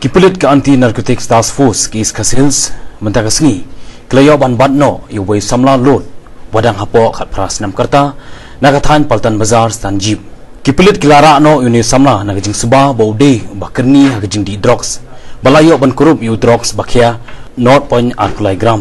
Kipulit ke anti narkotik task force kis kasils mentega sengi kelayo ban batno iwai samla lot wadang hapo kat pras nam karta nagatan paltan bazar stan jeep. Kipulit kilara no yuni samla nagajing suba baude bakerni hagajing di drugs balayo ban kurup yu drugs bakhya 0.8 gram.